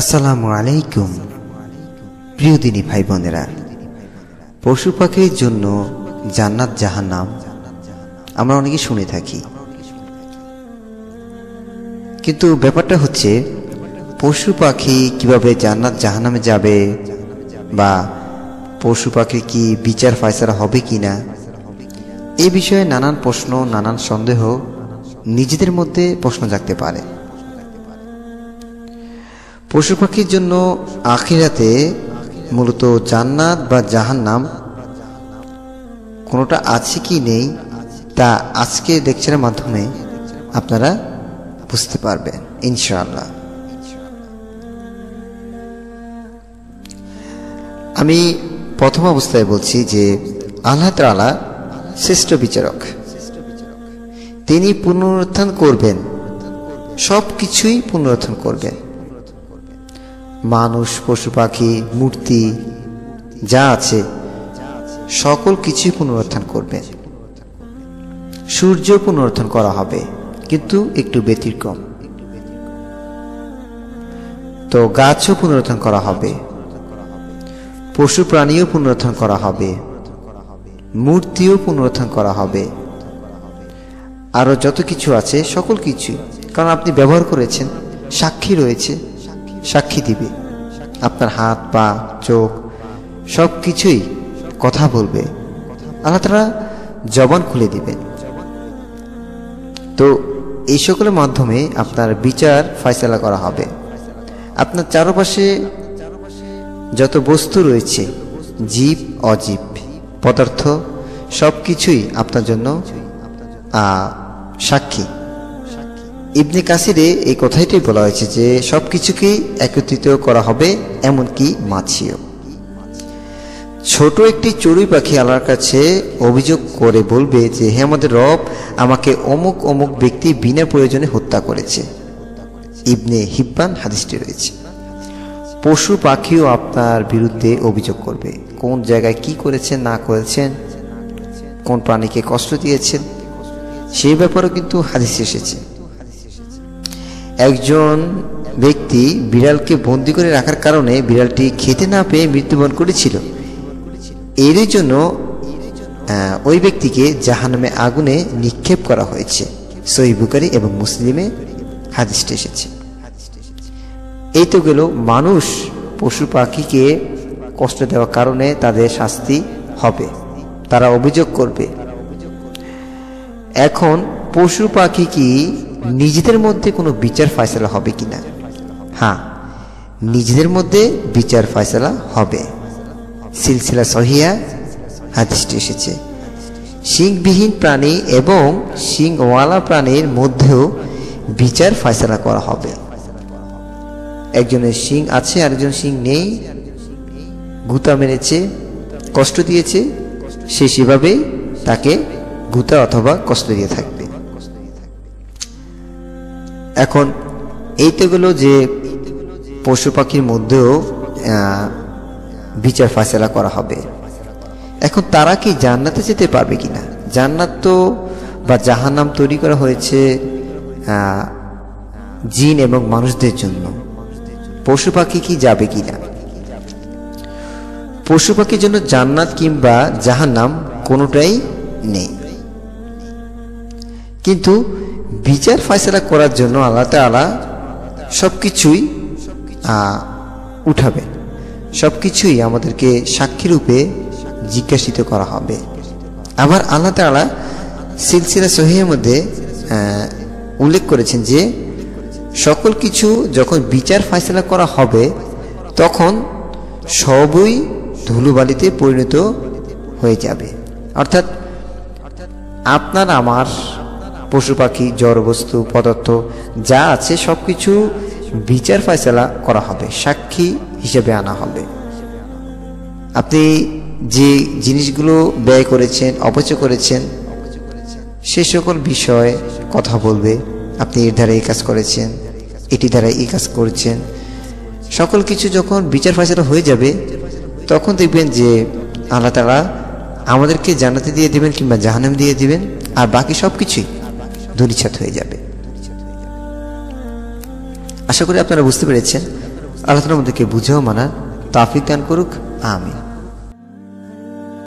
আসসালামু আলাইকুম, প্রিয় দিনী ভাই বোনেরা পশু পাখির জন্য জান্নাত জাহান্নাম আমরা অনেকে শুনে থাকি। কিন্তু ব্যাপারটা হচ্ছে, পশু পাখি কীভাবে জান্নাত জাহান্নামে যাবে বা পশু পাখির কি বিচার ফয়সালা হবে কি না এই বিষয়ে নানান প্রশ্ন, নানান সন্দেহ নিজেদের মধ্যে প্রশ্ন জাগতে পারে। পশু পাখির জন্য আখিরাতে মূলত জান্নাত বা জাহান্নাম কোনোটা আছে কি নেই তা আজকে লেকচারের মাধ্যমে আপনারা বুঝতে পারবেন, ইনশাআল্লাহ। আমি প্রথম অবস্থায় বলছি যে আল্লাহ তালা শ্রেষ্ঠ বিচারক। তিনি পুনরুত্থান করবেন সব কিছুই পুনরুত্থান করবেন। মানুষ, পশু পাখি, মূর্তি, যা আছে, সকল কিছুই পুনরুত্থান করবে। সূর্য পুনরুত্থান করা হবে, কিন্তু একটু ব্যতিক্রম। তো গাছও পুনরুত্থান করা হবে, পশু প্রাণীও পুনরুত্থান করা হবে, মূর্তিও পুনরুত্থান করা হবে। আরও যত কিছু আছে, সকল কিছুই। কারণ আপনি ব্যবহার করেছেন, সাক্ষী রয়েছে। সাক্ষী দিবে। আপনার হাত, পা, চোখ সব কিছুই কথা বলবে। আল্লাহ তারা জবান খুলে দিবেন। তো এই সকলের মাধ্যমে আপনার বিচার ফয়সলা করা হবে। আপনার চারপাশে যত বস্তু রয়েছে, জীব, অজীব, পদার্থ সব কিছুই আপনার জন্য সাক্ষী। ইবনে কাসিরে এই কথাইটাই বলা হয়েছে যে সব কিছুকেই একত্রিত করা হবে এমনকি মাছিও। ছোট একটি চড়ুই পাখি আল্লাহর কাছে অভিযোগ করে বলবে যে, হে আমাদের রব, আমাকে অমুক অমুক ব্যক্তি বিনা প্রয়োজনে হত্যা করেছে। ইবনে হিব্বান হাদিসটি রয়েছে। পশু পাখিও আপনার বিরুদ্ধে অভিযোগ করবে। কোন জায়গায় কি করেছেন, না করেছেন, কোন প্রাণীকে কষ্ট দিয়েছেন সেই ব্যাপারেও কিন্তু হাদিস এসেছে। একজন ব্যক্তি বিড়ালকে বন্দি করে রাখার কারণে বিড়ালটি খেতে না পেয়ে মৃত্যুবরণ করেছিল। এরই জন্য ওই ব্যক্তিকে জাহানামে আগুনে নিক্ষেপ করা হয়েছে। সহি বুকারি এবং মুসলিমে হাদিসটা এসেছে। এই তো গেল মানুষ পশু পাখিকে কষ্ট দেওয়ার কারণে তাদের শাস্তি হবে, তারা অভিযোগ করবে। এখন পশু পাখি কি নিজেদের মধ্যে কোনো বিচার ফয়সলা হবে কি না? হ্যাঁ নিজেদের মধ্যে বিচার ফয়সলা হবে। সিলসিলা সহিয়া হাদিসটি এসেছে। শিংবিহীন প্রাণী এবং শিংওয়ালা প্রাণীর মধ্যেও বিচার ফয়সলা করা হবে। একজনের শিং আছে, আরেকজন শিং নেই। গুতা মেরেছে, কষ্ট দিয়েছে, সে সেভাবেই তাকে গুতা অথবা কষ্ট দিয়ে থাকবে এখন এই তো গেল যে পশু পাখির মধ্যেও বিচার ফাসেলা করা হবে। এখন তারা কি জান্নাতে যেতে পারবে কিনা? জান্নাত তো বা জাহান্নাম তৈরি করা হয়েছে জিন এবং মানুষদের জন্য। পশু পাখি কি যাবে কিনা? পশু পাখির জন্য জান্নাত কিংবা জাহান্নাম কোনোটাই নেই। কিন্তু বিচার ফয়সলা করার জন্য আল্লাহ তালা সব কিছুই উঠাবেন সব কিছুই আমাদেরকে সাক্ষী রূপে জিজ্ঞাসিত করা হবে। আবার আল্লাহ তালা সিলসিলা সহির মধ্যে উল্লেখ করেছেন যে, সকল কিছু যখন বিচার ফাইসলা করা হবে, তখন সবই ধুলোবালিতে পরিণত হয়ে যাবে। অর্থাৎ আপনার, আমার পশু পাখি, জড়বস্তু, পদার্থ, যা আছে সব কিছু বিচার ফয়সলা করা হবে, সাক্ষী হিসেবে আনা হবে। আপনি যে জিনিসগুলো ব্যয় করেছেন, অপচয় করেছেন, সে সকল বিষয়ে কথা বলবে। আপনি এর দ্বারা এই কাজ করেছেন, এটি দ্বারা এই কাজ করেছেন। সকল কিছু যখন বিচার ফয়সলা হয়ে যাবে, তখন দেখবেন যে আল্লাহ তালা আমাদেরকে জানাতে দিয়ে দেবেন কিংবা জাহানাম দিয়ে দেবেন, আর বাকি সব কিছুই ধূলিছাত হয়ে যাবে। আশা করি আপনারা বুঝতে পেরেছেন। আল্লাহ আমাদেরকে বুঝেও মানার তাফিক দান করুক আমি